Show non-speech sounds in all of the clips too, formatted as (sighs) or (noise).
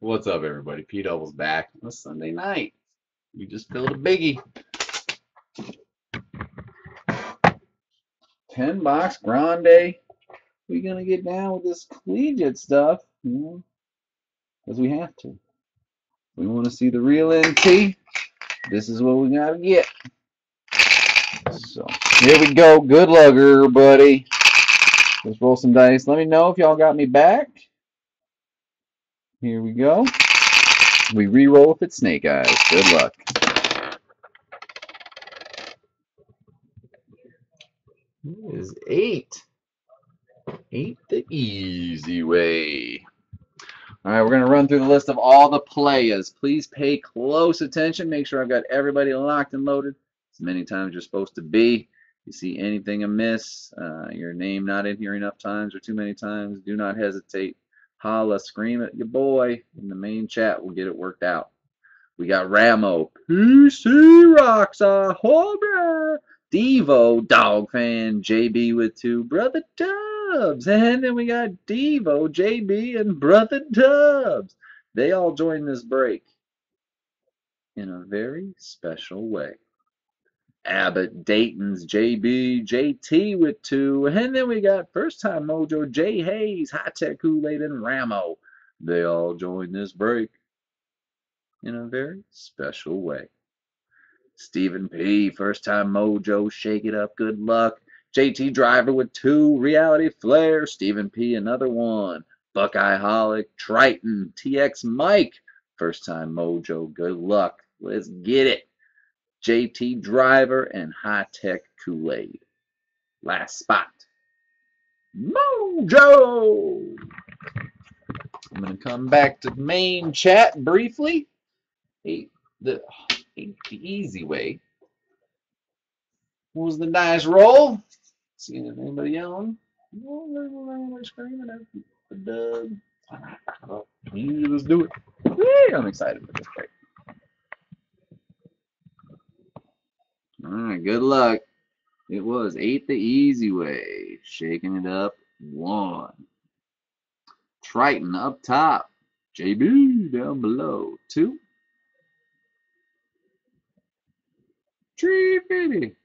What's up, everybody? P Double's back on a Sunday night. You just filled a biggie. 10 box grande. We're going to get down with this collegiate stuff, you know, because we have to. We want to see the real NT. This is what we got to get. So, here we go. Good luck, buddy. Let's roll some dice. Let me know if y'all got me back. Here we go. We re-roll if it's snake eyes. Good luck. is eight. Eight the easy way. All right, we're going to run through the list of all the players. Please pay close attention. Make sure I've got everybody locked and loaded as many times you're supposed to be. If you see anything amiss, uh, your name not in here enough times or too many times, do not hesitate. Holla, scream at your boy in the main chat. We'll get it worked out. We got Ramo, PC Rocks, ahoy, Devo, Dog Fan, JB with two, Brother Dubs, and then we got Devo, JB, and Brother Dubs. They all joined this break in a very special way. Abbott, Dayton's, JB, JT with two. And then we got first time mojo, Jay Hayes, High Tech Kool-Aid, and Ramo. They all joined this break in a very special way. Stephen P, first time mojo, shake it up, good luck. JT Driver with two, Reality Flare, Stephen P, another one. Buckeye Holic, Triton, TX Mike, first time mojo, good luck. Let's get it. JT Driver, and High Tech Kool Aid. Last spot. Mojo! I'm going to come back to main chat briefly. The, the easy way. Was the nice roll? If anybody dub. Let's do it. Uh, Yay, I'm excited for this break. All right, good luck. It was eight the easy way. Shaking it up. One. Triton up top. JB down below. Two. Tree baby.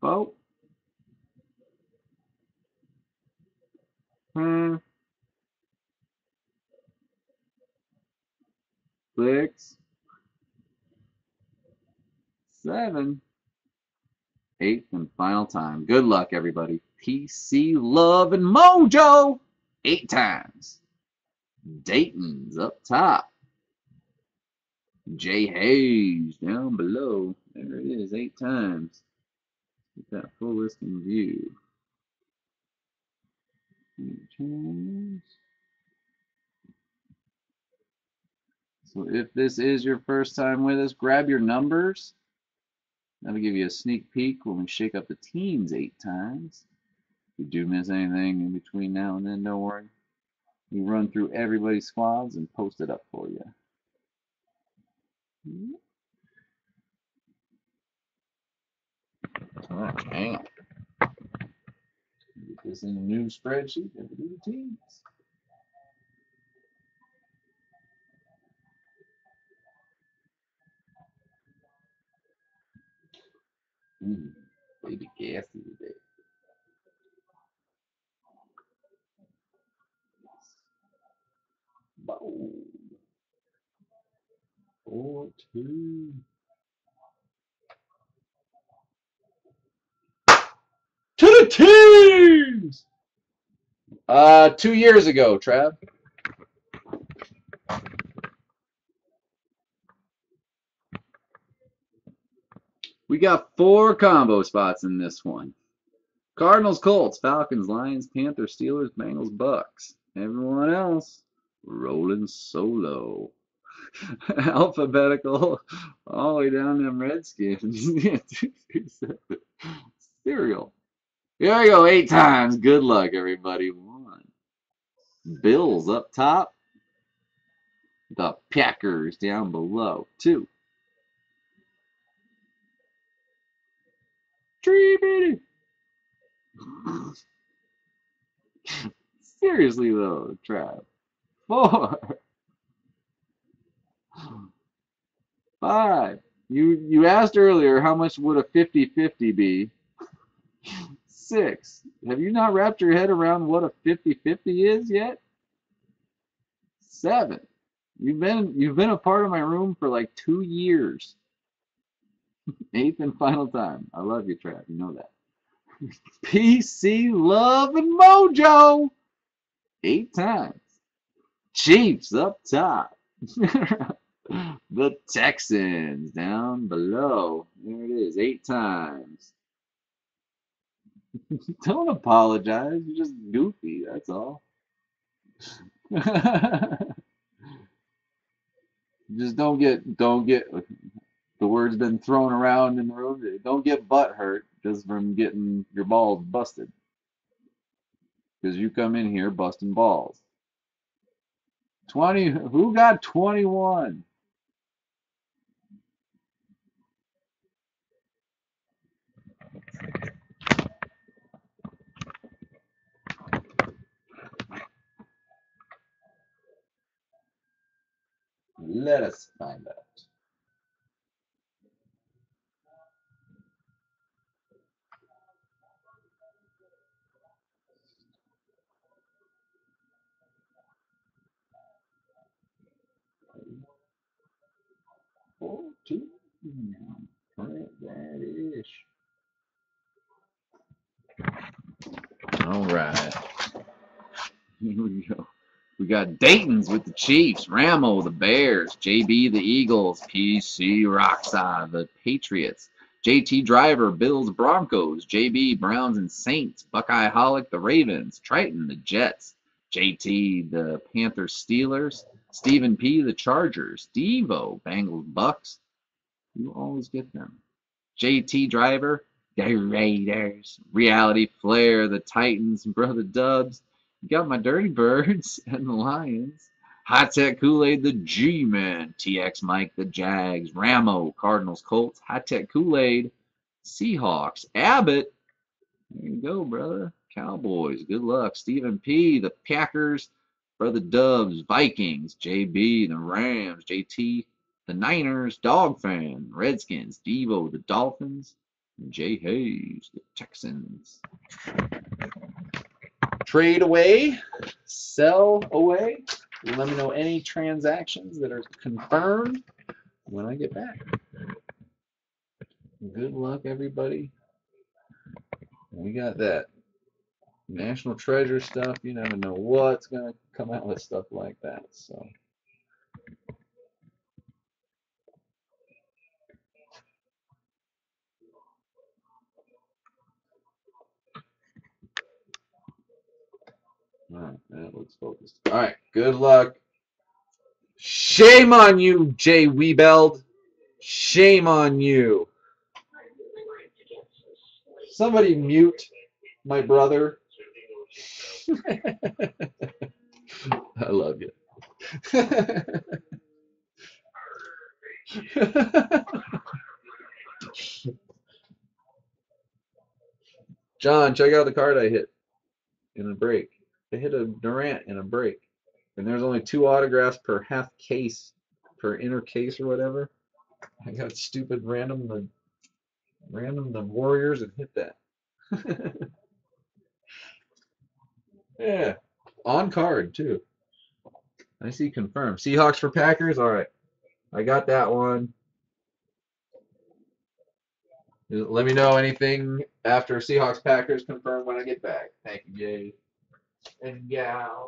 Four. Hmm. Six seven, eighth and final time. Good luck, everybody. PC, love, and mojo. Eight times. Dayton's up top. Jay Hayes down below. There it is, eight times. Get that full listing view. Eight times. So if this is your first time with us, grab your numbers That'll give you a sneak peek when we shake up the teams eight times. If you do miss anything in between now and then, don't worry. We run through everybody's squads and post it up for you. All right, hang on. Get this in a new spreadsheet and do Mm, baby gassy today. Boom. Four, two. To the teams! Uh, two years ago, Trav. We got four combo spots in this one. Cardinals, Colts, Falcons, Lions, Panthers, Steelers, Bengals, Bucks. Everyone else rolling solo. (laughs) Alphabetical all the way down them Redskins. (laughs) Cereal. Here we go, eight times. Good luck, everybody. One. Bills up top. The Packers down below. Two. Seriously though, Trav. Four. Five. You you asked earlier how much would a 50-50 be? Six. Have you not wrapped your head around what a 50-50 is yet? Seven. You've been you've been a part of my room for like two years. Eighth and final time. I love you, Trav. You know that. (laughs) PC Love and Mojo. Eight times. Chiefs up top. (laughs) the Texans down below. There it is. Eight times. (laughs) Don't apologize. You're just goofy. That's all. just don't get don't get the word's been thrown around in the room. Don't get butt hurt just from getting your balls busted. Because you come in here busting balls. 20 who got 21? Let us find out. Fourteen. Print that ish. All right. (laughs) Here we go. We got Dayton's with the Chiefs, Ramo the Bears, JB the Eagles, PC Rockside the Patriots, JT Driver Bills Broncos, JB Browns and Saints, Buckeye Holic the Ravens, Triton the Jets, JT the Panthers Steelers, Stephen P the Chargers, Devo Bengals Bucks. You always get them. JT Driver the Raiders, Reality Flair the Titans, Brother Dubs. You got my Dirty Birds (laughs) and the Lions. High Tech Kool-Aid, the G-Men. TX Mike, the Jags. Ramo, Cardinals, Colts. High Tech Kool-Aid, Seahawks. Abbott, there you go, brother. Cowboys, good luck. Stephen P, the Packers. Brother Dubs, Vikings. JB, the Rams. JT, the Niners. Dog Fan, Redskins. Devo, the Dolphins. And Jay Hayes, the Texans trade away, sell away. Let me know any transactions that are confirmed when I get back. Good luck, everybody. We got that national treasure stuff. You never know what's going to come out with stuff like that. So. All right, that looks focused. All right, good luck. Shame on you, Jay Weebeld. Shame on you. Somebody mute my brother. (laughs) I love you. (laughs) John, check out the card I hit in a break. They hit a Durant in a break. And there's only two autographs per half case, per inner case or whatever. I got stupid random the random the Warriors and hit that. (laughs) yeah. On card too. I see confirmed. Seahawks for Packers. All right. I got that one. Let me know anything after Seahawks Packers confirmed when I get back. Thank you, Jay and gal.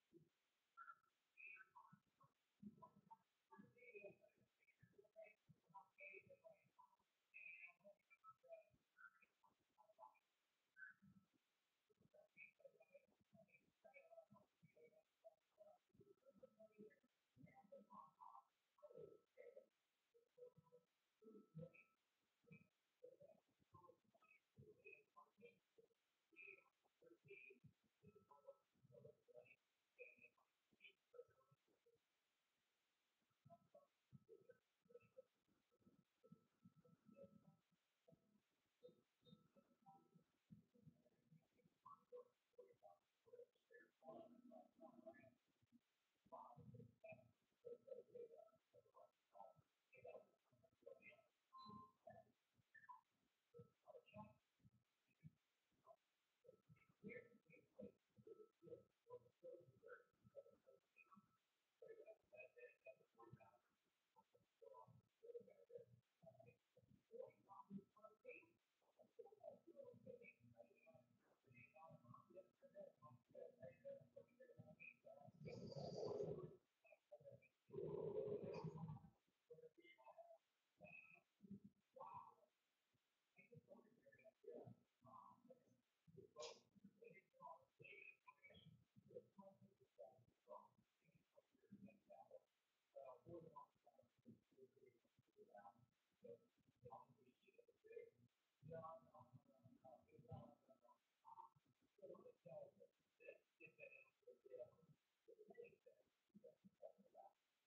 for, for your father.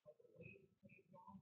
of the late stage on,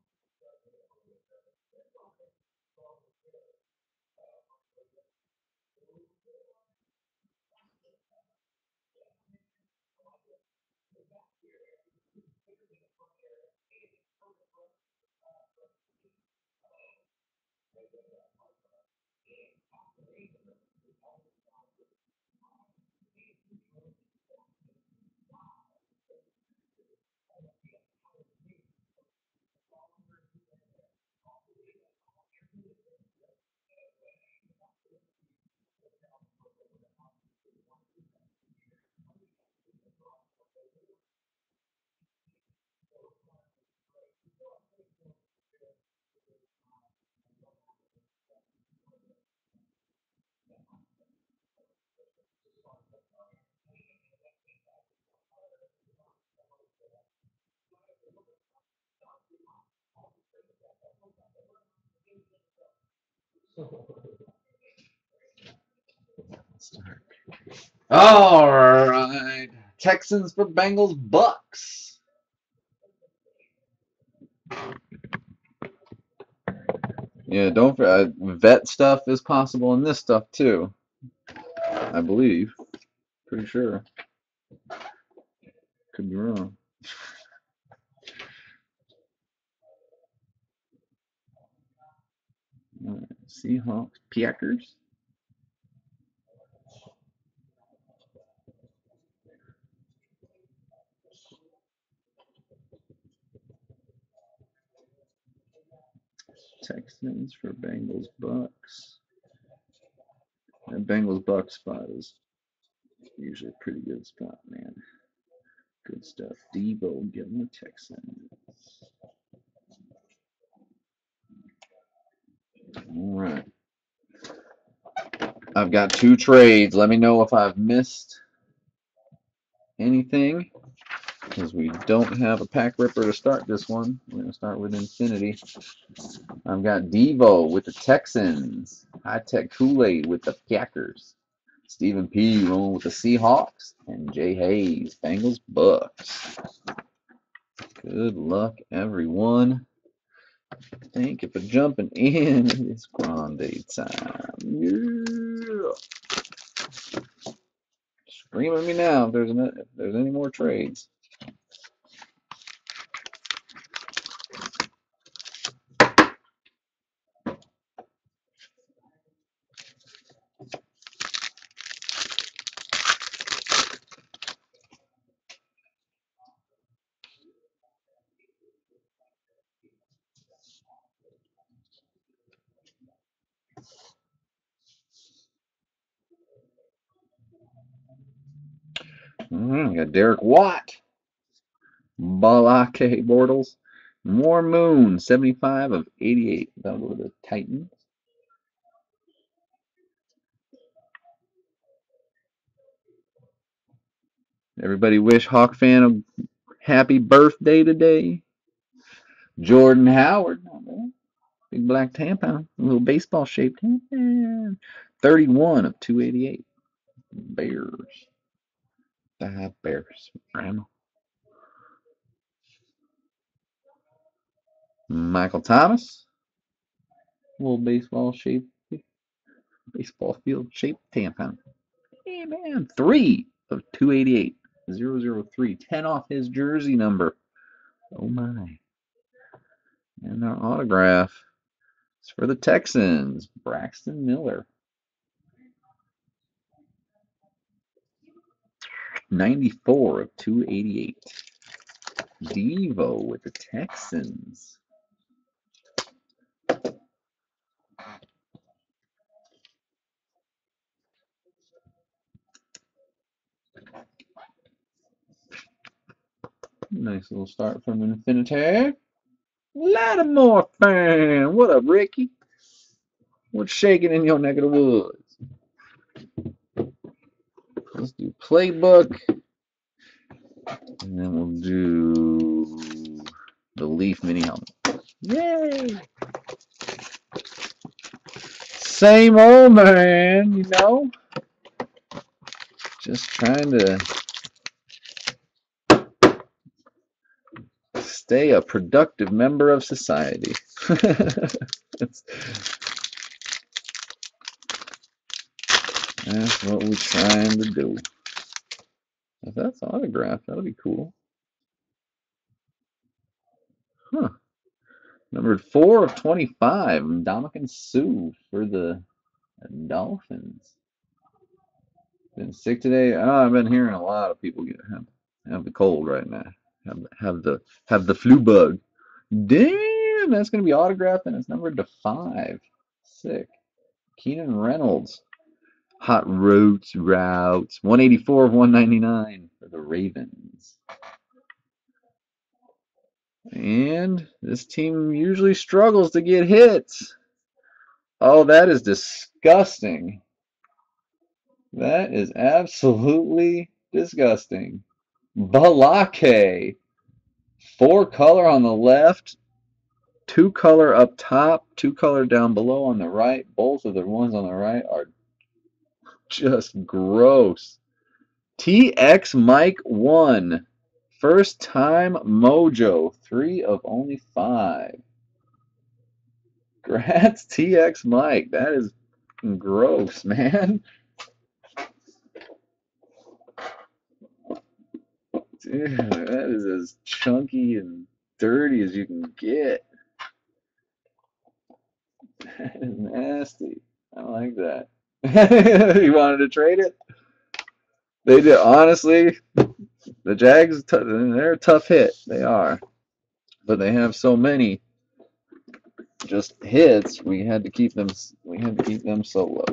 All right. Texans for Bengals Bucks. Yeah, don't forget, uh, vet stuff is possible in this stuff too. I believe. Pretty sure. Could be wrong. All right, Seahawks, Packers. Texans for Bengals Bucks. That Bengals Bucks spot is usually a pretty good spot, man. Good stuff. Deebo getting the Texans. All right. I've got two trades. Let me know if I've missed anything because we don't have a pack ripper to start this one. We're going to start with Infinity. I've got Devo with the Texans. High Tech Kool-Aid with the Packers. Stephen P. rolling with the Seahawks. And Jay Hayes, Bengals Bucks. Good luck, everyone. Thank you for jumping in. It's grande time. Yeah. Scream at me now if there's, an, if there's any more trades. Mm, got Derek Watt. Balake Bortles. Warren Moon, 75 of 88. That'll go to the Titans. Everybody wish Hawk fan a happy birthday today. Jordan Howard. Big black tampon. A little baseball shaped. 31 of 288. Bears. The Bears. Grandma. Michael Thomas. Little baseball shape. Baseball field shaped tampon. Hey man. Three of 288. 003. 10 off his jersey number. Oh my. And our autograph. is for the Texans. Braxton Miller. 94 of 288. Devo with the Texans. Nice little start from Infinity. Lattimore fan. What up, Ricky? What's shaking in your neck of the woods? Let's do playbook. And then we'll do the Leaf mini helmet. Yay! Same old man, you know? Just trying to stay a productive member of society. (laughs) that's, that's what we're trying to do. If that's autographed, that'll be cool. Huh. Numbered 4 of 25, Ndamukong Suh for the Dolphins. Been sick today. Oh, I've been hearing a lot of people get have, have the cold right now. Have, have the have the flu bug. Damn, that's gonna be autographed and it's numbered to five. Sick. Keenan Reynolds. Hot routes routes. 184 of 199 for the Ravens. And this team usually struggles to get hits. Oh, that is disgusting. That is absolutely disgusting. Balake. Four color on the left, two color up top, two color down below on the right. Both of the ones on the right are just gross. TX Mike 1. First time mojo. Three of only five. Grats (laughs) TX Mike. That is gross, man. Dude, that is as chunky and dirty as you can get. (laughs) That is nasty. I like that. (laughs) you wanted to trade it? They did. Honestly, the Jags, they're a tough hit. They are. But they have so many just hits. We had to keep them. We had to keep them solo.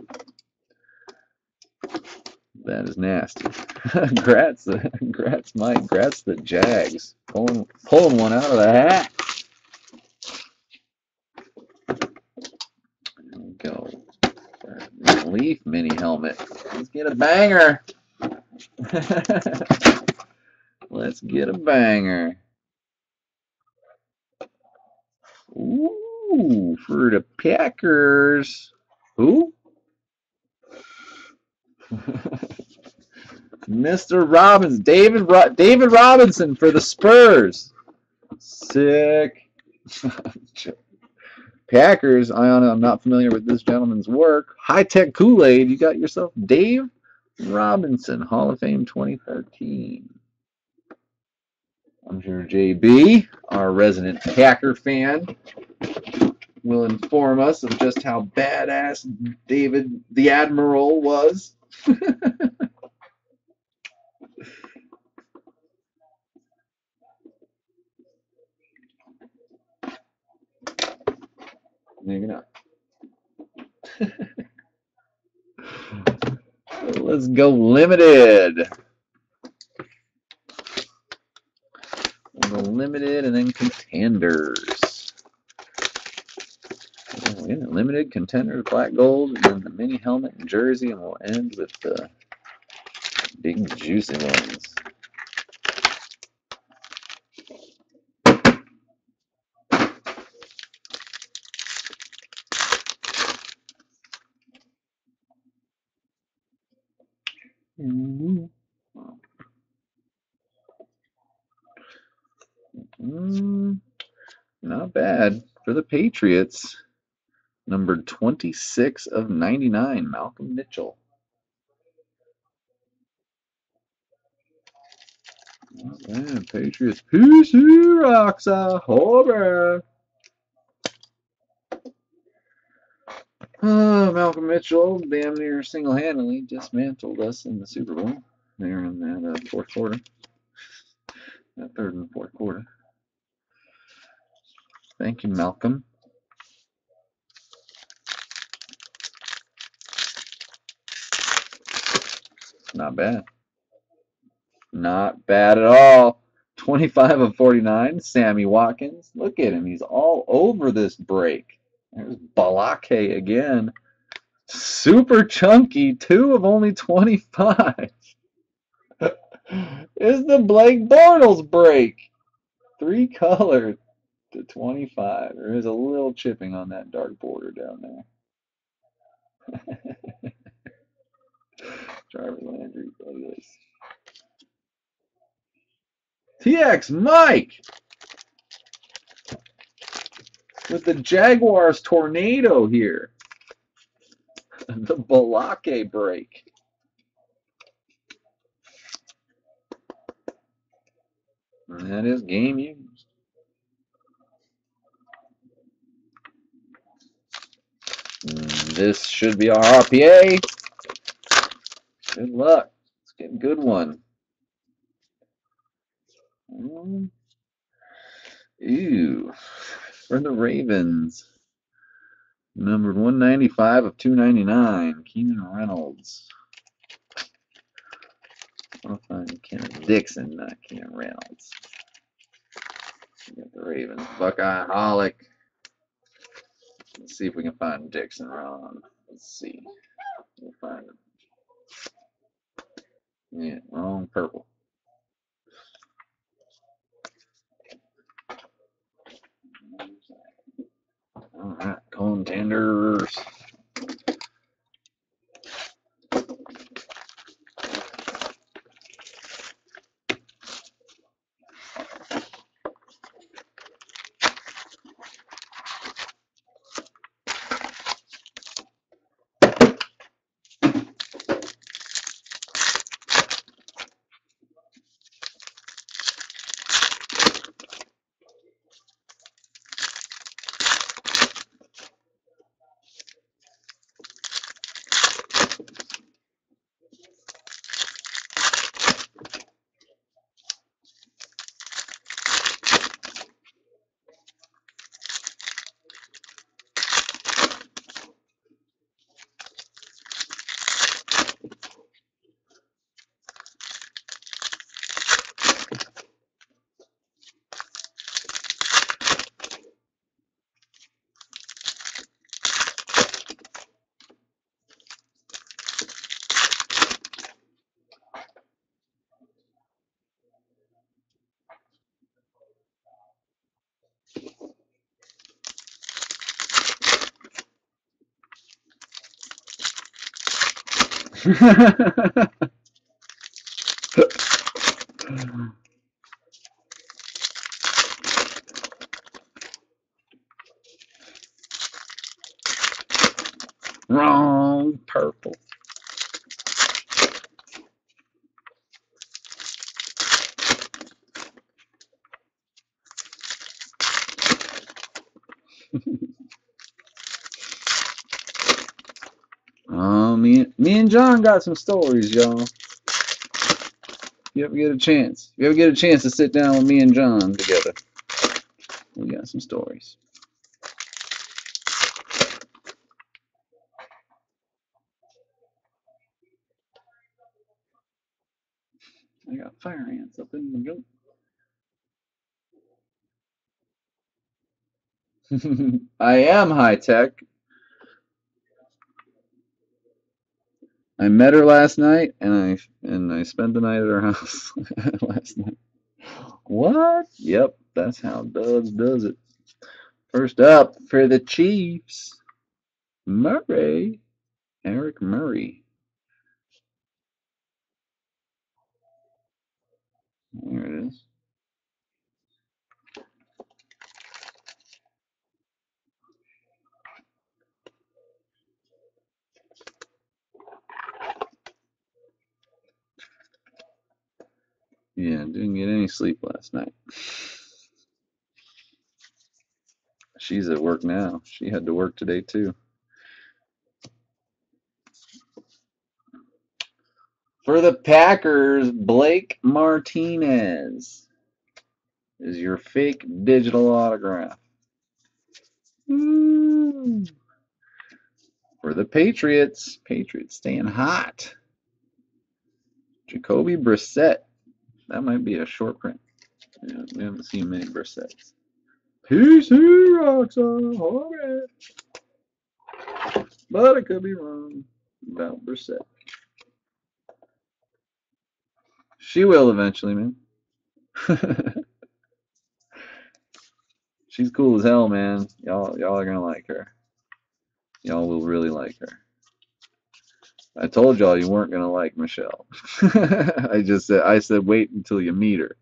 That is nasty. (laughs) Grats, (laughs) grats, Mike. Grats the Jags. Pulling, pulling one out of the hat. There we go. Leaf mini helmet. Let's get a banger. (laughs) Let's get a banger. Ooh, for the Packers. Who? (laughs) Mr. Robbins, David Ro David Robinson for the Spurs. Sick. (laughs) Packers, I'm not familiar with this gentleman's work. High Tech Kool Aid, you got yourself Dave Robinson, Hall of Fame 2013. I'm sure JB, our resident Packer fan, will inform us of just how badass David the Admiral was. (laughs) Maybe not. (laughs) Let's go limited. We'll go limited and then contenders. Oh, limited contenders, black gold, and then the mini helmet and jersey, and we'll end with the big juicy ones. Mm, not bad for the Patriots. Number 26 of 99, Malcolm Mitchell. Bad. Patriots. PC rocks a homer. Uh, Malcolm Mitchell damn near single-handedly dismantled us in the Super Bowl there in that uh, fourth quarter, that third and fourth quarter. Thank you, Malcolm. Not bad. Not bad at all. 25 of 49, Sammy Watkins. Look at him. He's all over this break. There's Balake again. Super chunky, two of only 25. (laughs) is the Blake Bortles break. Three colors to 25. There is a little chipping on that dark border down there. (laughs) Jarvis Landry, Douglas. TX Mike! with the Jaguars tornado here. (laughs) the Balake break. And that is game used. This should be our RPA. Good luck. Let's get a good one. Um, ew for the Ravens. Numbered 195 of 299, Keenan Reynolds. I'll find Kenneth Dixon, not Keenan Reynolds. Got the Ravens. Buckeye Holic. Let's see if we can find Dixon wrong. Let's see. We'll find him. Yeah, wrong purple. All right, contenders. Wrong purple. Oh, me, me John got some stories, y'all. You ever get a chance? You ever get a chance to sit down with me and John together? We got some stories. I got fire ants up in the goat. (laughs) I am high tech. I met her last night, and I and I spent the night at her (laughs) house last night. What? Yep, that's how Dubs does it. First up for the Chiefs, Murray, Eric Murray. There it is. Yeah, didn't get any sleep last night. She's at work now. She had to work today too. For the Packers, Blake Martinez is your fake digital autograph. Ooh. For the Patriots, Patriots staying hot. Jacoby Brissett. That might be a short print. Yeah, we haven't seen many Brissetts. PC rocks on Hogan. But I could be wrong about Brissett. She will eventually, man. (laughs) She's cool as hell, man. Y'all, y'all are gonna like her. Y'all will really like her. I told y'all you weren't gonna like Michelle. (laughs) I just said I said wait until you meet her.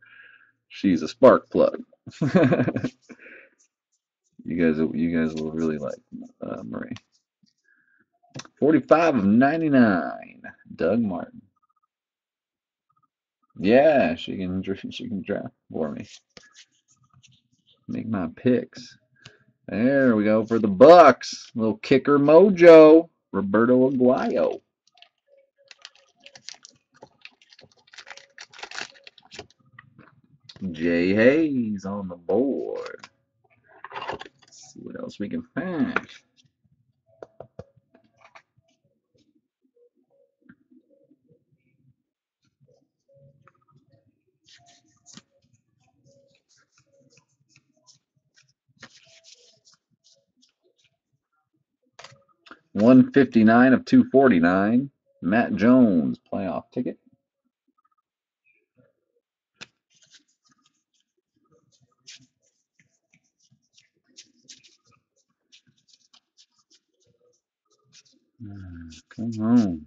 She's a spark plug. (laughs) you guys, you guys will really like uh, Marie. Forty-five of ninety-nine. Doug Martin. Yeah, she can she can draft for me. Make my picks. There we go for the Bucks. Little kicker mojo. Roberto Aguayo. Jay Hayes on the board. Let's see what else we can find. One fifty nine of two forty nine. Matt Jones playoff ticket. Come on.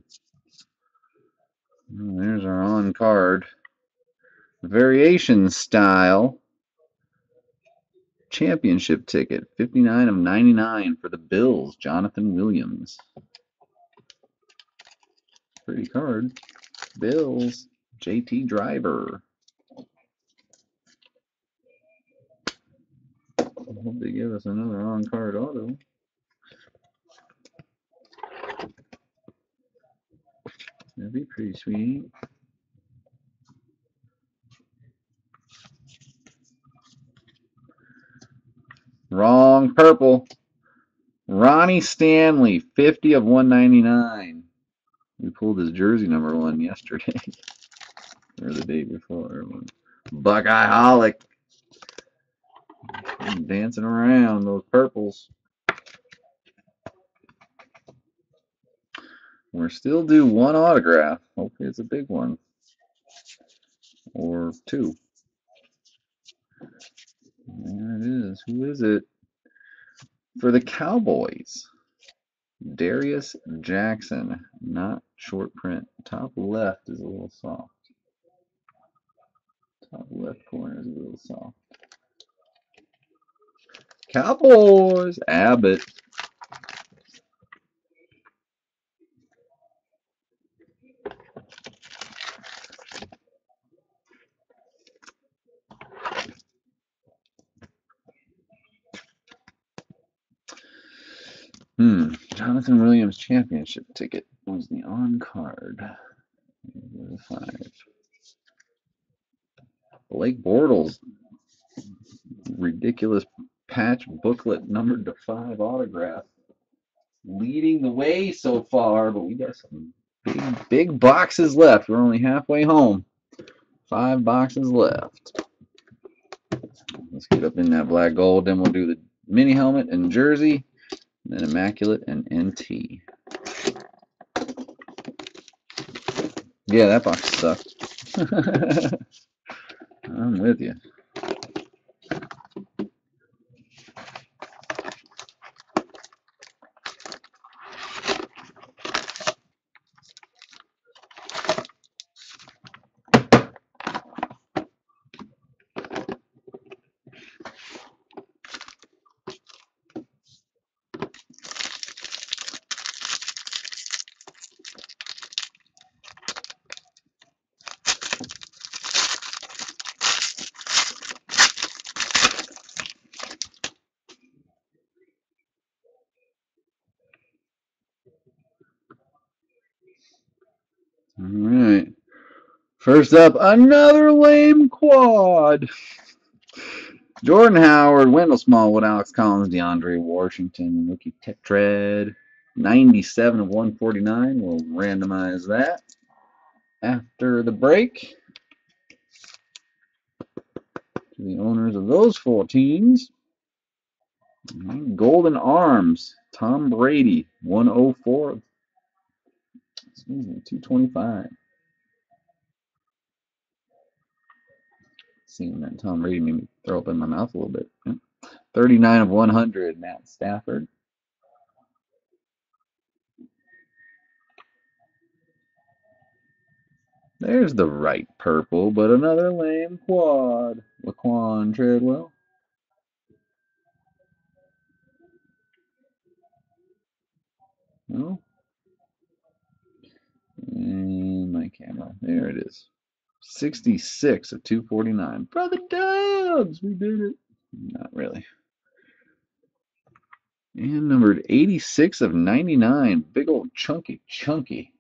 there's our on card. Variation style championship ticket. 59 of 99 for the Bills. Jonathan Williams. Pretty card. Bills. JT Driver. I hope they give us another on card auto. That'd be pretty sweet. Wrong purple. Ronnie Stanley, 50 of 199. We pulled his jersey number one yesterday. (laughs) or the day before. Buckeye Holic. Dancing around those purples. We're still due one autograph. Hopefully it's a big one. Or two. There it is. Who is it? For the Cowboys. Darius Jackson, not short print. Top left is a little soft. Top left corner is a little soft. Cowboys, Abbott. Hmm. Jonathan Williams championship ticket was the on card. Five. Blake Bortles. Ridiculous patch booklet numbered to five autograph. Leading the way so far, but we got some big, big boxes left. We're only halfway home. Five boxes left. Let's get up in that black gold. Then we'll do the mini helmet and jersey. Then Immaculate and NT. Yeah, that box sucked. (laughs) I'm with you. All right. First up, another lame quad. Jordan Howard, Wendell Smallwood, Alex Collins, DeAndre Washington, rookie Tetrad, 97 of 149. We'll randomize that after the break. To the owners of those four teams. Golden Arms, Tom Brady, 104 excuse me, 225. Seeing that Tom Brady made me throw up in my mouth a little bit. 39 of 100, Matt Stafford. There's the right purple, but another lame quad. Laquan Treadwell. No, and my camera. There it is. 66 of 249. Brother Dubs, we did it. Not really. And numbered 86 of 99. Big old chunky, chunky.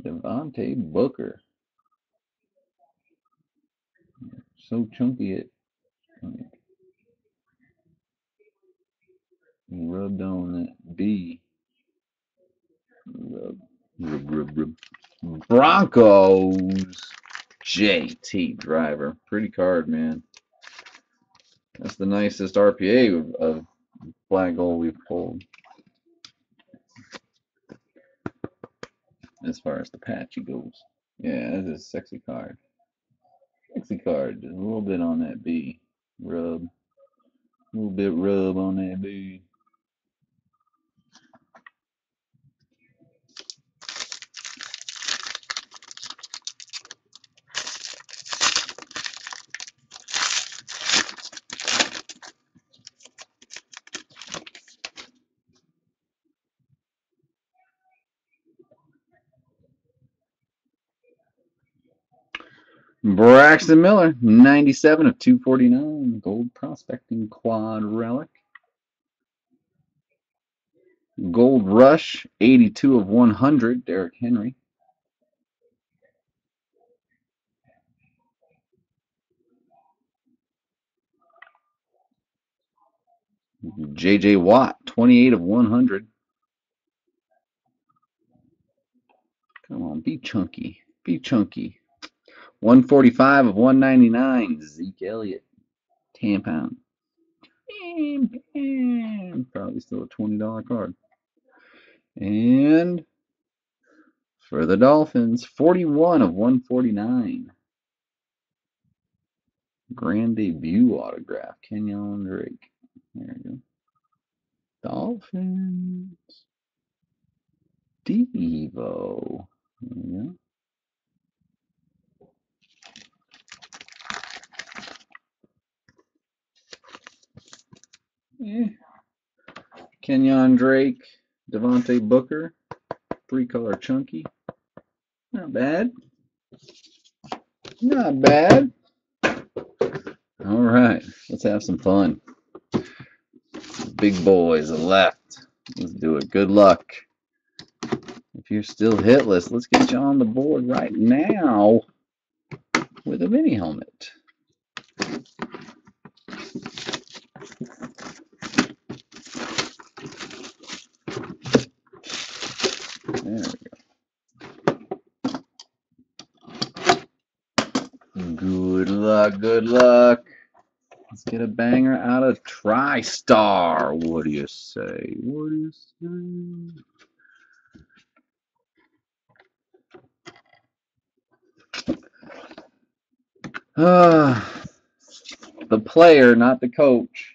Devontae Booker. So chunky it rubbed on that B. Rub. Broncos JT driver. Pretty card, man. That's the nicest RPA of, black gold we've pulled. As far as the patchy goes. Yeah, that's a sexy card. Sexy card. Just a little bit on that B. Rub. A little bit rub on that B. Braxton Miller, 97 of 249, gold prospecting quad relic. Gold Rush, 82 of 100, Derrick Henry. JJ Watt, 28 of 100. Come on, be chunky. Be chunky. 145 of 199, Zeke Elliott, tampon. Probably still a $20 card. And for the Dolphins, 41 of 149. Grand debut autograph, Kenyon Drake. There you go. Dolphins. Devo. Yeah. Yeah. Kenyon Drake, Devontae Booker, three color chunky. Not bad. Not bad. All right, let's have some fun. Big boys left. Let's do it. Good luck. If you're still hitless, let's get you on the board right now with a mini helmet. There we go. Good good luck. Let's get a banger out of TriStar. What do you say? What do you say? Ah, the player, not the coach.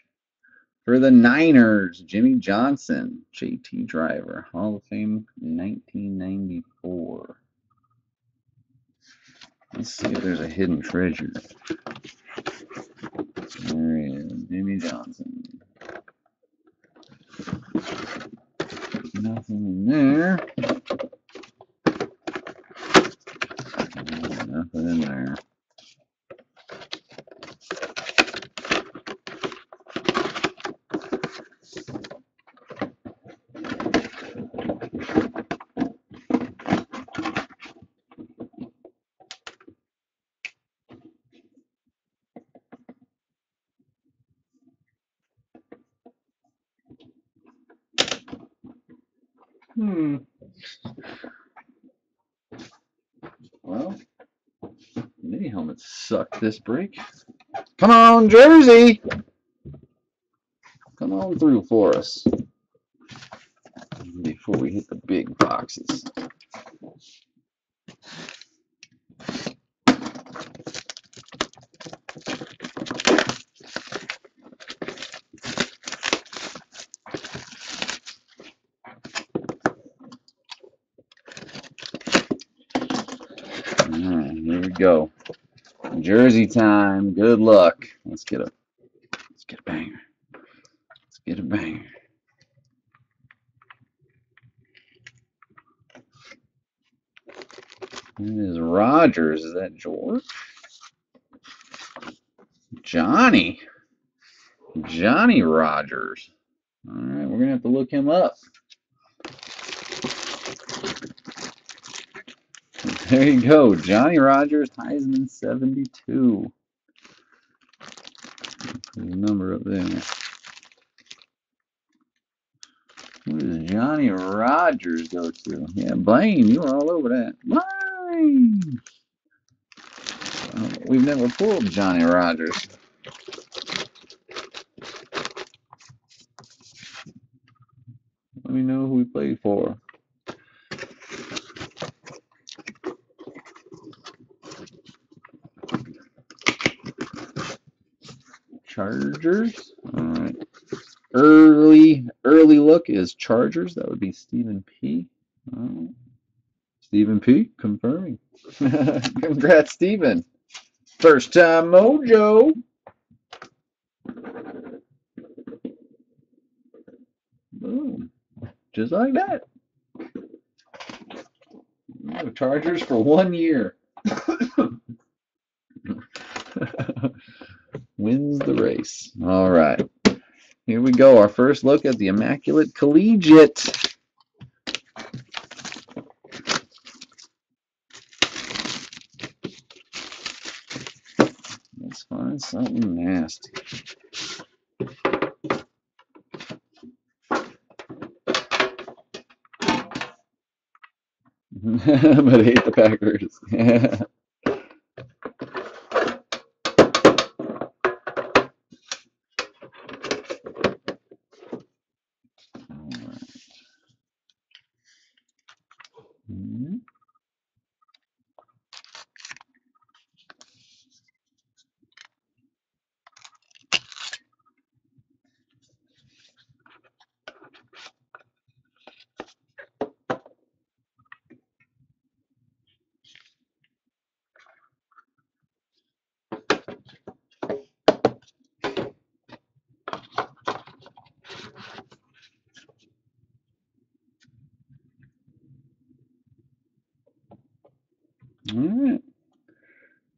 For the Niners, Jimmy Johnson, JT driver, Hall of Fame 1994. Let's see if there's a hidden treasure. There he is, Jimmy Johnson. Nothing in there. Nothing in there. Hmm. Well, mini helmets suck this break. Come on, Jersey! Come on through for us. Before we hit the big boxes. Here we go. Jersey time. Good luck. Let's get a let's get a banger. Let's get a banger. It is Rodgers. Is that George? Johnny. Johnny Rodgers. All right, we're gonna have to look him up. There you go, Johnny Rodgers, Heisman 72. Put his number up there. Who does Johnny Rodgers go to? Yeah, Blaine, you were all over that. Blaine! Uh, we've never pulled Johnny Rodgers. Let me know who he played for. Chargers. All right. Early early look is Chargers. That would be Stephen P. Right. Stephen P. confirming. (laughs) Congrats, Stephen. First time mojo. Boom. Just like that. No Chargers for one year. (laughs) Wins the race. All right. Here we go. Our first look at the Immaculate Collegiate. Let's find something nasty. (laughs) but hate the Packers. (laughs) Alright. Mhm. All right.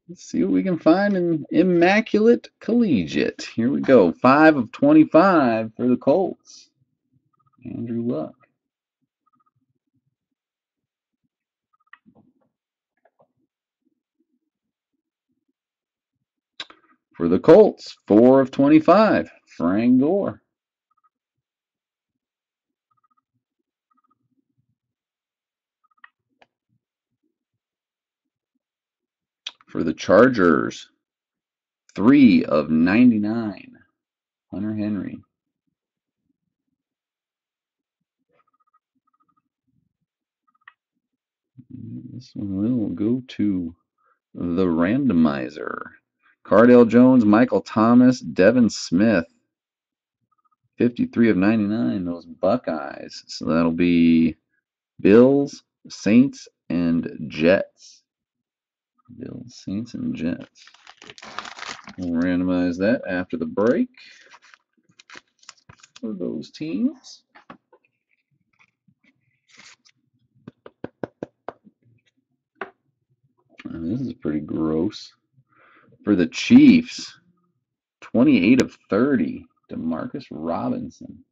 Let's see what we can find in Immaculate Collegiate. Here we go. 5 of 25 for the Colts. Andrew Luck. For the Colts, 4 of 25, Frank Gore. For the Chargers, 3 of 99, Hunter Henry. This one will go to the randomizer. Cardale Jones, Michael Thomas, Devin Smith. 53 of 99, those Buckeyes. So that'll be Bills, Saints, and Jets. Bills, Saints, and Jets. We'll randomize that after the break for those teams. This is pretty gross. For the Chiefs, 28 of 30, Demarcus Robinson.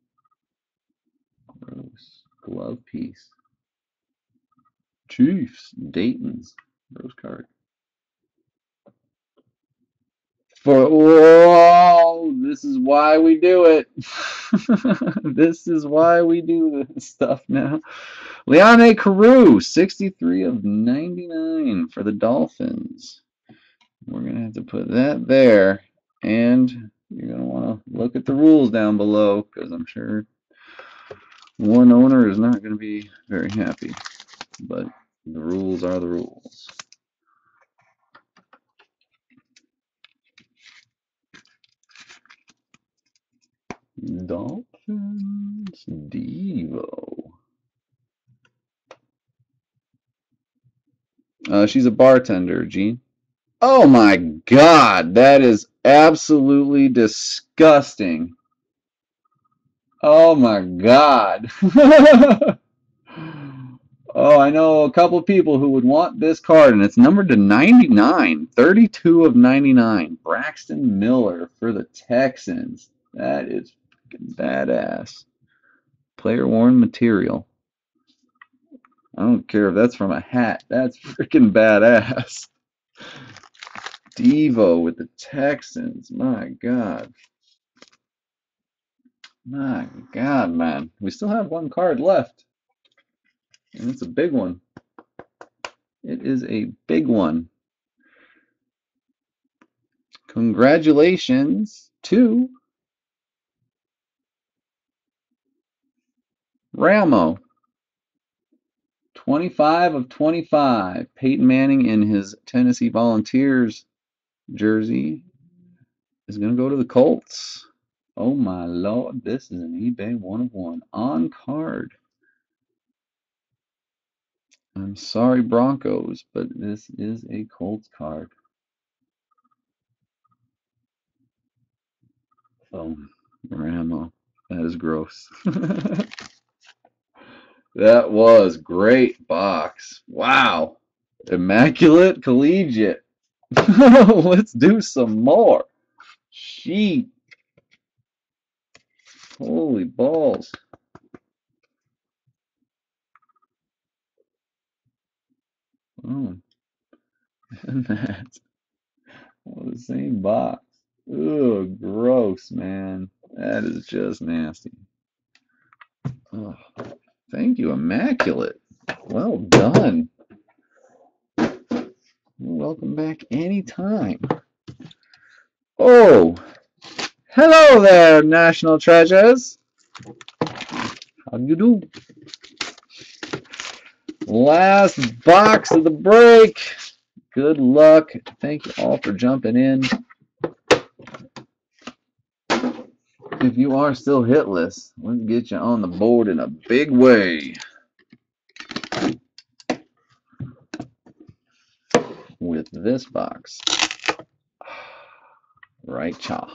Gross. Glove piece. Chiefs, Dayton's. Gross card. For whoa, this is why we do it. (laughs) this is why we do this stuff now. Leonte Carroo, 63 of 99 for the Dolphins. We're going to have to put that there. And you're going to want to look at the rules down below because I'm sure one owner is not going to be very happy. But the rules are the rules. Dolphins Devo. Uh, she's a bartender, Gene. Oh my god, that is absolutely disgusting. Oh my god. (laughs) oh, I know a couple people who would want this card, and it's numbered to 99. 32 of 99. Braxton Miller for the Texans. That is badass. Player worn material. I don't care if that's from a hat. That's freaking badass. Devo with the Texans. My God. My God, man. We still have one card left. And it's a big one. It is a big one. Congratulations to Ramo. 25 of 25. Peyton Manning in his Tennessee Volunteers jersey is going to go to the Colts. Oh my lord, this is an eBay one of one on card. I'm sorry, Broncos, but this is a Colts card. Oh, Ramo. That is gross. (laughs) that was great box. Wow. Immaculate Collegiate. (laughs) Let's do some more. Sheet. Holy balls. Oh. (laughs) And that. Oh, the same box. Oh, gross, man. That is just nasty. Thank you, Immaculate. Well done. Welcome back anytime. Oh, hello there, National Treasures. How do you do? Last box of the break. Good luck. Thank you all for jumping in. If you are still hitless, let's get you on the board in a big way. With this box. Right chaw.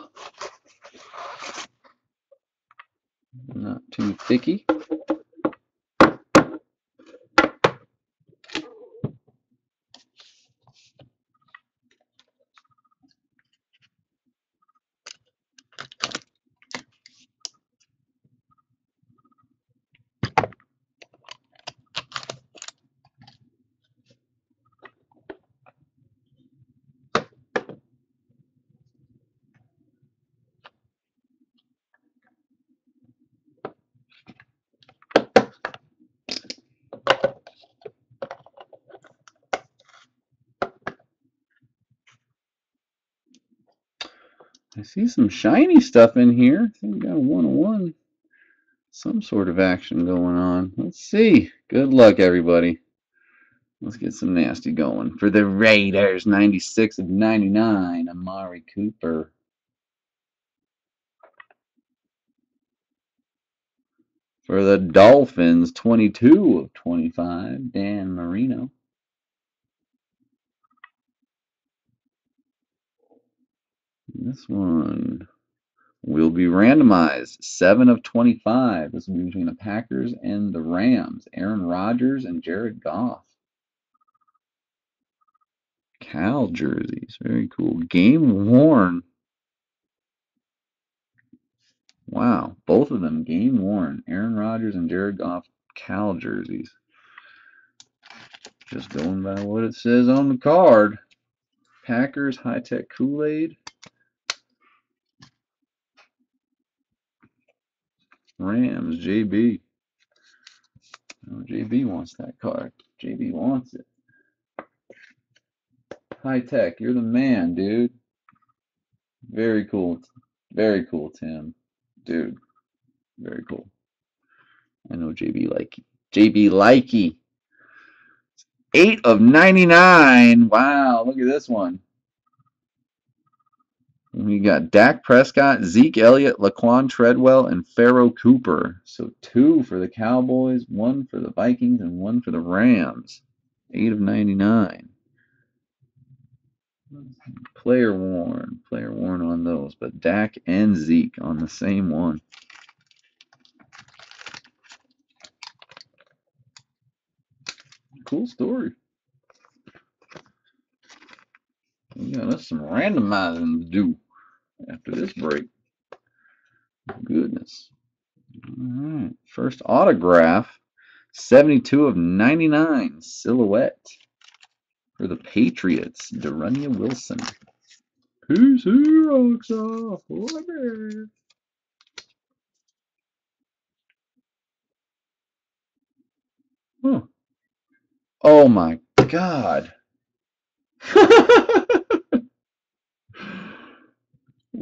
Not too thicky. See some shiny stuff in here. I think we got a one-on-one. Some sort of action going on. Let's see. Good luck, everybody. Let's get some nasty going. For the Raiders, 96 of 99, Amari Cooper. For the Dolphins, 22 of 25, Dan Marino. This one will be randomized. 7 of 25. This will be between the Packers and the Rams. Aaron Rodgers and Jared Goff. Cal jerseys. Very cool. Game worn. Wow. Both of them game worn. Aaron Rodgers and Jared Goff Cal jerseys. Just going by what it says on the card. Packers high tech Kool Aid. Rams, JB. Oh, JB wants that card. JB wants it. High tech, you're the man, dude. Very cool. Very cool, Tim. Dude. Very cool. I know JB Likey. JB Likey. 8 of 99. Wow, look at this one. We got Dak Prescott, Zeke Elliott, Laquan Treadwell, and Pharoh Cooper. So two for the Cowboys, one for the Vikings, and one for the Rams. 8 of 99. Player worn, player worn on those, but Dak and Zeke on the same one. Cool story. We got us some randomizing to do after this break. Goodness. All right. First autograph 72 of 99 silhouette for the Patriots, De'Runnya Wilson. Peace rocks off. Huh. Oh my god. (laughs)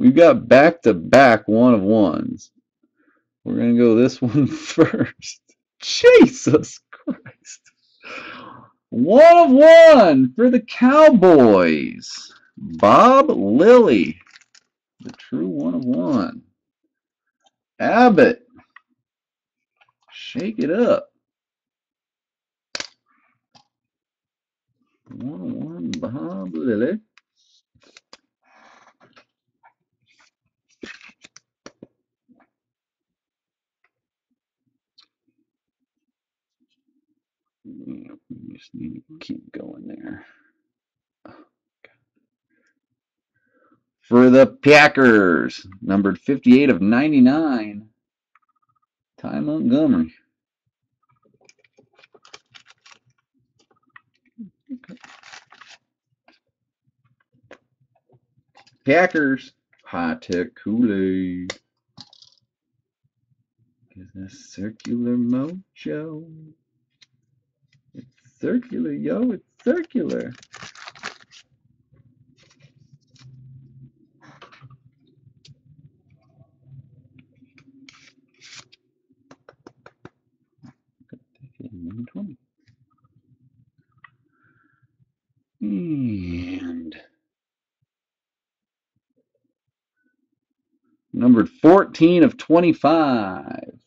We've got back to back one of ones. We're going to go this (laughs) one first. Jesus Christ. One of one for the Cowboys. Bob Lilly. The true one of one. Abbott. Shake it up. One of one Bob Lilly. We just need to keep going there. (sighs) For the Packers, numbered 58 of 99, Ty Montgomery. Okay. Packers, high tech Kool Aid. Is this circular mojo? Circular, yo. It's circular. And numbered 14 of 25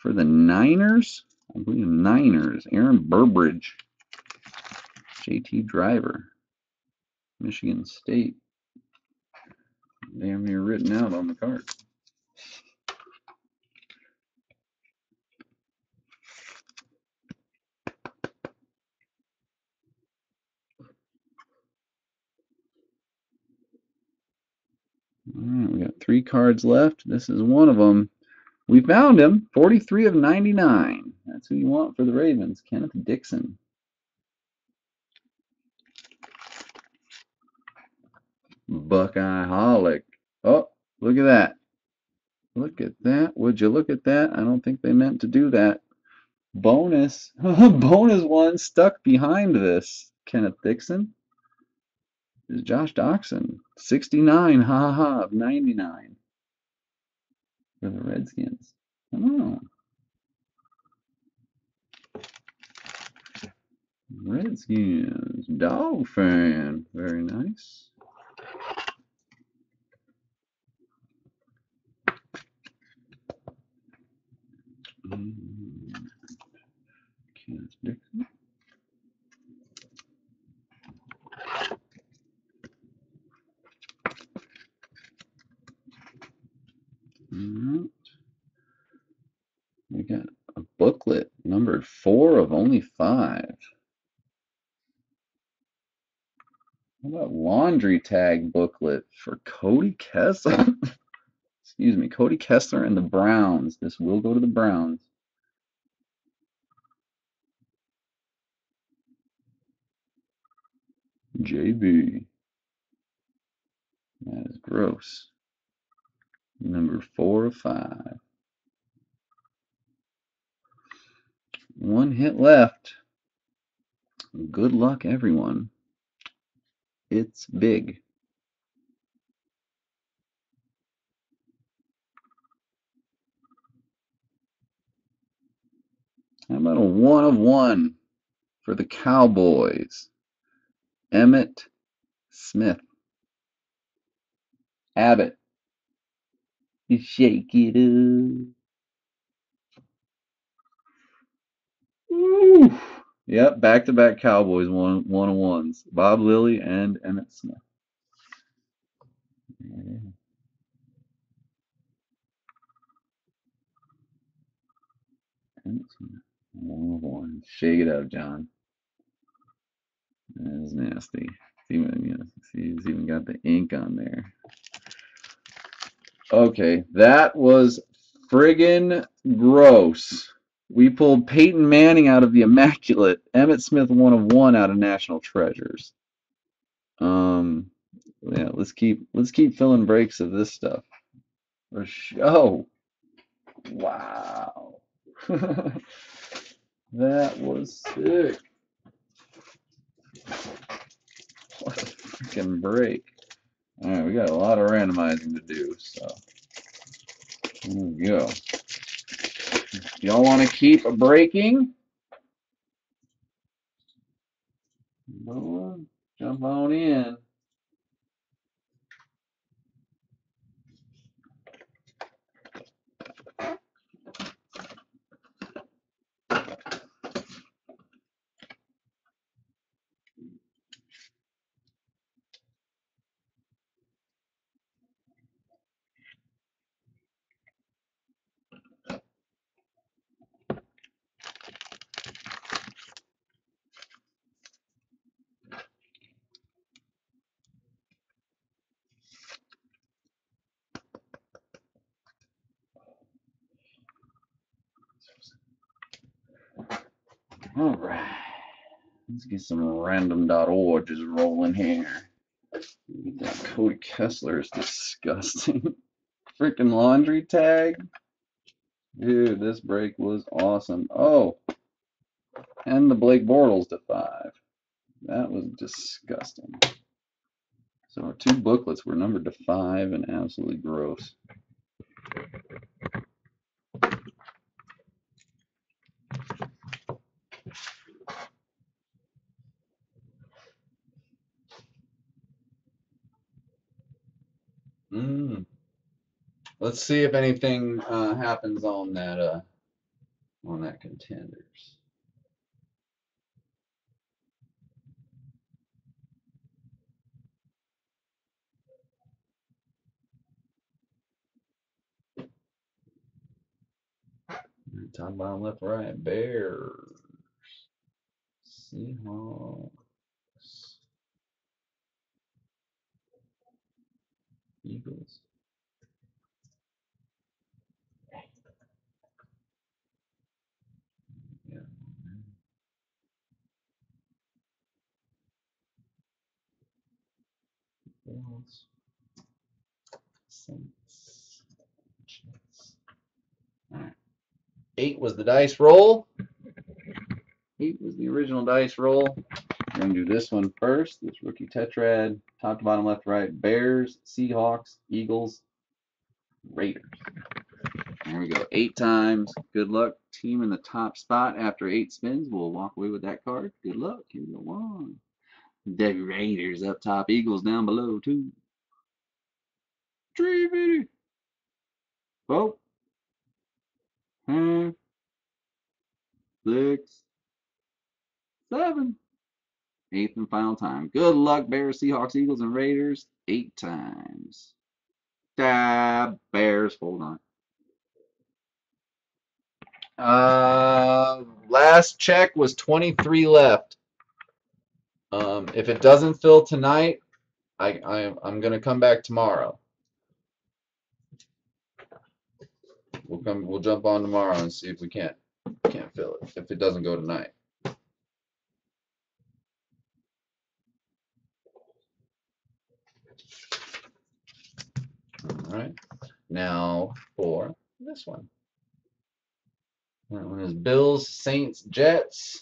for the Niners. I Niners. Aaron Burbridge. JT Driver. Michigan State. Damn near written out on the card. All right, we got three cards left. This is one of them. We found him. 43 of 99. That's who you want for the Ravens. Kenneth Dixon. Buckeye Holic. Oh, look at that. Look at that. Would you look at that? I don't think they meant to do that. Bonus. (laughs) Bonus one stuck behind this. Kenneth Dixon. is Josh Doctson. 69, ha ha, of 99 for the Redskins. Oh. Redskins, dog fan. Very nice. Mm. Alright. We got a booklet numbered four of only five. About laundry tag booklet for Cody Kessler? (laughs) Excuse me, Cody Kessler and the Browns. This will go to the Browns. JB. That is gross. Number four of five. One hit left. Good luck, everyone. It's big. How about a one of one for the Cowboys? Emmitt Smith. Abbott. You shake it up. Yep, back to back Cowboys one one on ones. Bob Lilly and Emmitt Smith. Yeah. Emmitt Smith. One of one. Shake it up, John. That is nasty. See, you know, see, he's even got the ink on there. Okay, that was friggin' gross. We pulled Peyton Manning out of the Immaculate. Emmitt Smith one of one out of National Treasures. Um, yeah, let's keep let's keep filling breaks of this stuff. For show. Wow. (laughs) that was sick. What a freaking break. Alright, we got a lot of randomizing to do, so here we go. Y'all want to keep breaking? Jump on in. All right. Let's get some random.org just rolling here. That Cody Kessler is disgusting. (laughs) Freaking laundry tag. Dude, this break was awesome. Oh, and the Blake Bortles to five. That was disgusting. So our two booklets were numbered to five and absolutely gross. Mm. Let's see if anything uh, happens on that uh, on that contenders. Top, bottom, left, right. Bears. Seahawks. Eagles. Eight was the dice roll. Eight was the original dice roll. We're going to do this one first. This rookie tetrad, top to bottom, left to right. Bears, Seahawks, Eagles, Raiders. There we go. Eight times. Good luck. Team in the top spot after eight spins will walk away with that card. Good luck. Here we go. One. The Raiders up top. Eagles down below. Two. Three. Bitty. Four. Five. Six. Seven. Eighth and final time. Good luck, Bears, Seahawks, Eagles, and Raiders. Eight times. Dab. Bears. Hold on. Uh, last check was 23 left. Um, if it doesn't fill tonight, I, I I'm gonna come back tomorrow. We'll come. We'll jump on tomorrow and see if we can't can't fill it. If it doesn't go tonight. All right. Now for this one. That one is Bills, Saints, Jets.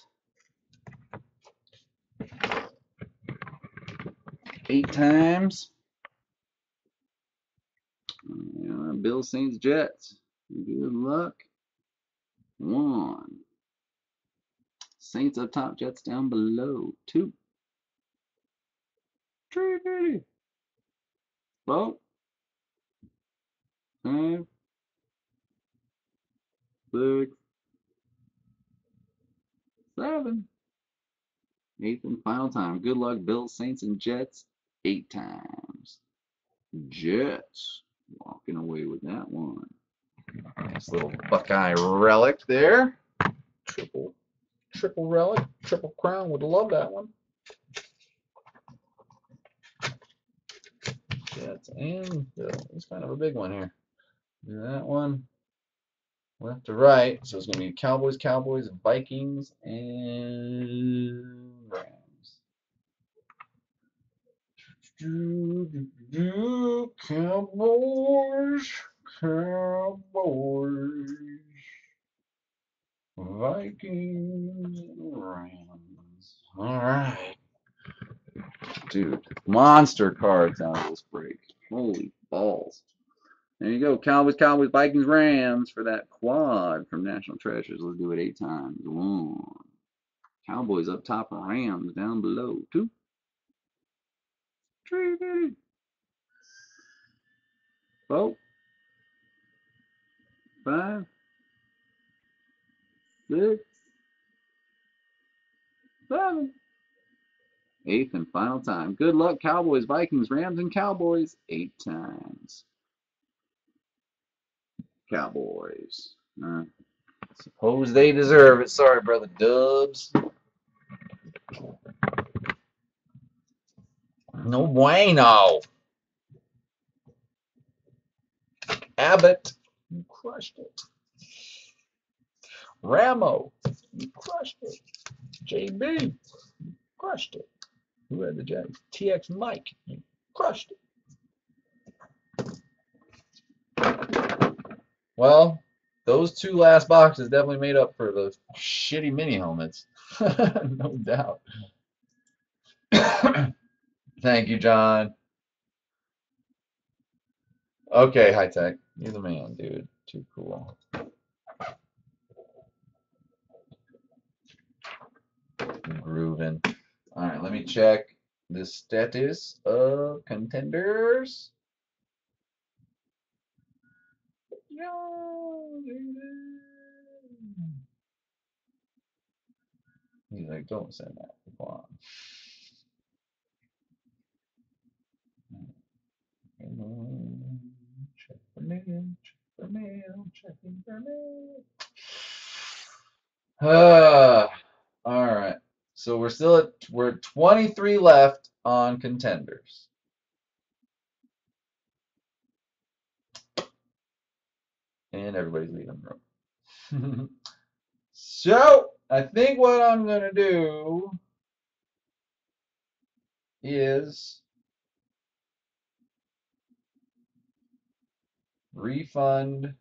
Eight times. Uh, Bills, Saints, Jets. Good luck. One. Saints up top, Jets down below. Two. Three. Four. Five. Six seven. Eighth and final time. Good luck, Bills, Saints, and Jets. Eight times. Jets walking away with that one. Nice little Buckeye relic there. Triple, triple relic, triple crown. Would love that one. Jets and. It's kind of a big one here. That one left to right. So it's going to be Cowboys, Cowboys, Vikings, and Rams. Cowboys, Cowboys, Vikings, Rams. All right. Dude, monster cards out of this break. Holy balls. There you go. Cowboys, Cowboys, Vikings, Rams for that quad from National Treasures. Let's do it eight times. One. Cowboys up top, Rams down below. Two. Five. Eighth and final time. Good luck, Cowboys, Vikings, Rams, and Cowboys. Eight times. Cowboys. Uh, suppose they deserve it. Sorry, brother Dubs. No bueno. Abbott, you crushed it. Ramo, you crushed it. JB, you crushed it. Who had the Jags? TX Mike, you crushed it. Well, those two last boxes definitely made up for the shitty mini helmets. (laughs) no doubt. (coughs) Thank you, John. Okay, high tech. You're the man, dude. Too cool. Grooving. All right, let me check the status of contenders. He's like, don't send that. Come on. Check (sighs) for mail, check for mail, checking for mail. Uh, all right. So we're still at we're 23 left on contenders. and everybody's leaving the room. (laughs) so I think what I'm going to do is refund,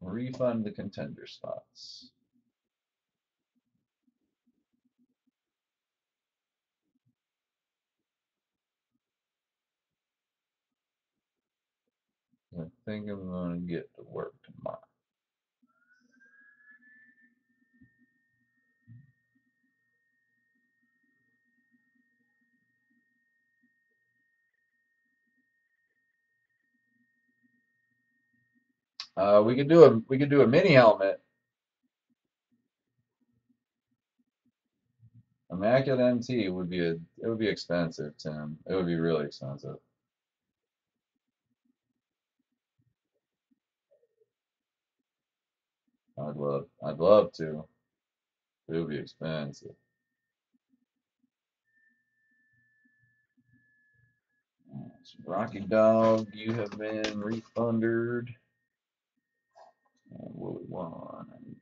refund the contender spots. I think I'm going to get to work. Uh, we could do a we could do a mini helmet. Immaculate MT would be a it would be expensive, Tim. It would be really expensive. I'd love I'd love to. It would be expensive. Rocky Dog, you have been refunded. And Willie One, I need.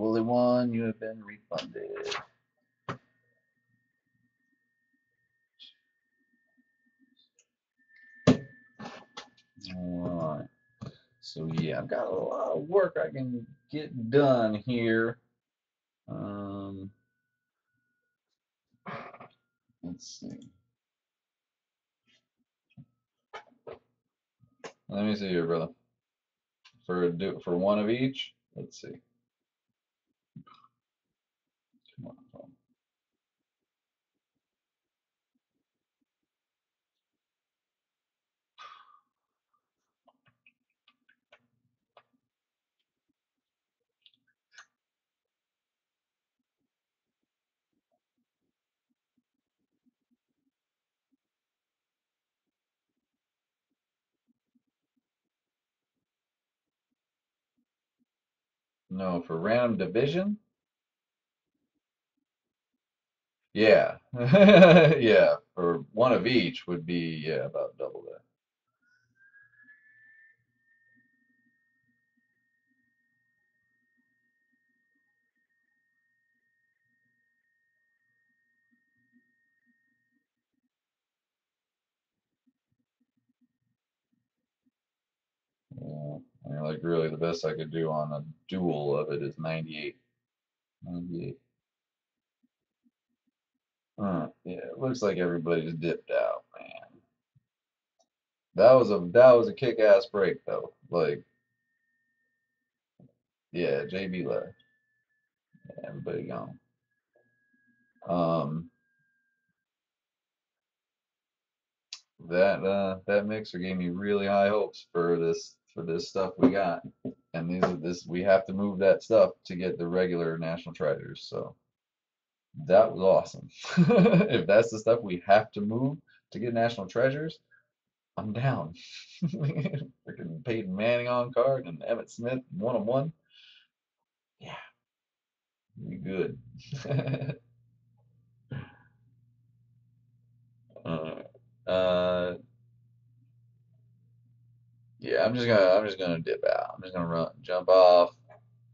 Willie One, you have been refunded. All right. So yeah, I've got a lot of work I can get done here. Um, let's see. Let me see here, brother. For do for one of each. Let's see. Come on, phone. No, for random division. Yeah, (laughs) yeah. or one of each would be yeah about double that. Yeah, I mean, like really, the best I could do on a dual of it is 98. 98. Huh, yeah, it looks like everybody's dipped out, man. That was a that was a kick-ass break though. Like, yeah, JB left. Yeah, everybody gone. Um, that uh that mixer gave me really high hopes for this for this stuff we got. And these are this we have to move that stuff to get the regular national treasures. So that was awesome. (laughs) if that's the stuff we have to move to get national treasures, I'm down. (laughs) Freaking Peyton Manning on card and Emmitt Smith one on one. Yeah, we good. (laughs) uh, uh, yeah, I'm just gonna I'm just gonna dip out. I'm just gonna run, jump off.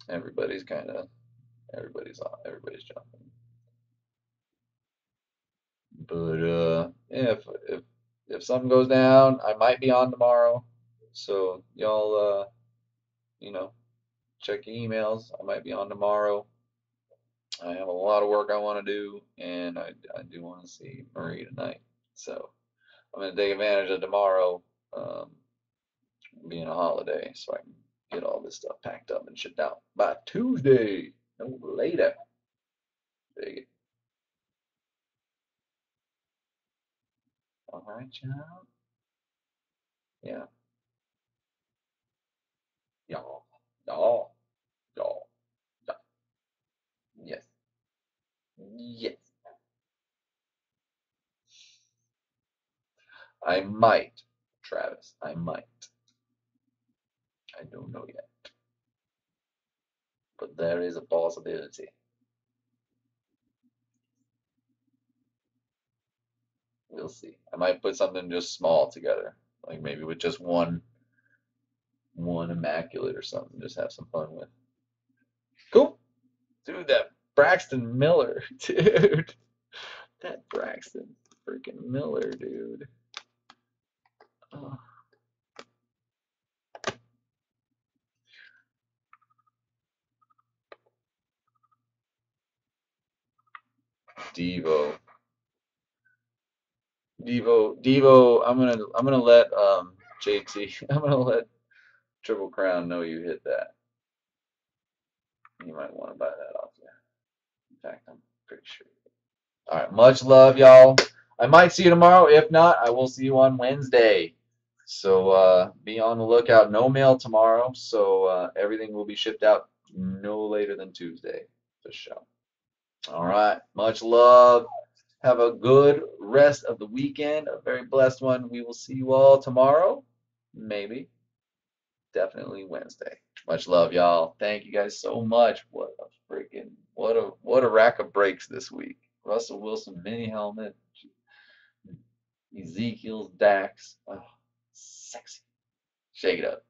Everybody's kind of everybody's off. Everybody's jumping. But uh, if if if something goes down, I might be on tomorrow. So y'all, uh, you know, check your emails. I might be on tomorrow. I have a lot of work I want to do, and I I do want to see Marie tonight. So I'm gonna take advantage of tomorrow, um, being a holiday, so I can get all this stuff packed up and shipped out by Tuesday, no later. It. All right, child. Yeah, y'all, y'all, y'all, y'all. Yes, yes. I might, Travis. I might. I don't know yet, but there is a possibility. We'll see. I might put something just small together, like maybe with just one, one immaculate or something. Just have some fun with. Cool, dude. That Braxton Miller, (laughs) dude. That Braxton freaking Miller, dude. Devo. Devo, Devo, I'm gonna, I'm gonna let um, JT, (laughs) I'm gonna let Triple Crown know you hit that. You might want to buy that off there. In fact, I'm pretty sure. All right, much love, y'all. I might see you tomorrow. If not, I will see you on Wednesday. So uh, be on the lookout. No mail tomorrow, so uh, everything will be shipped out no later than Tuesday. The show. All right, much love. Have a good rest of the weekend. A very blessed one. We will see you all tomorrow. Maybe. Definitely Wednesday. Much love, y'all. Thank you guys so much. What a freaking what a what a rack of breaks this week. Russell Wilson mini helmet. Ezekiel's Dax. Oh, sexy. Shake it up.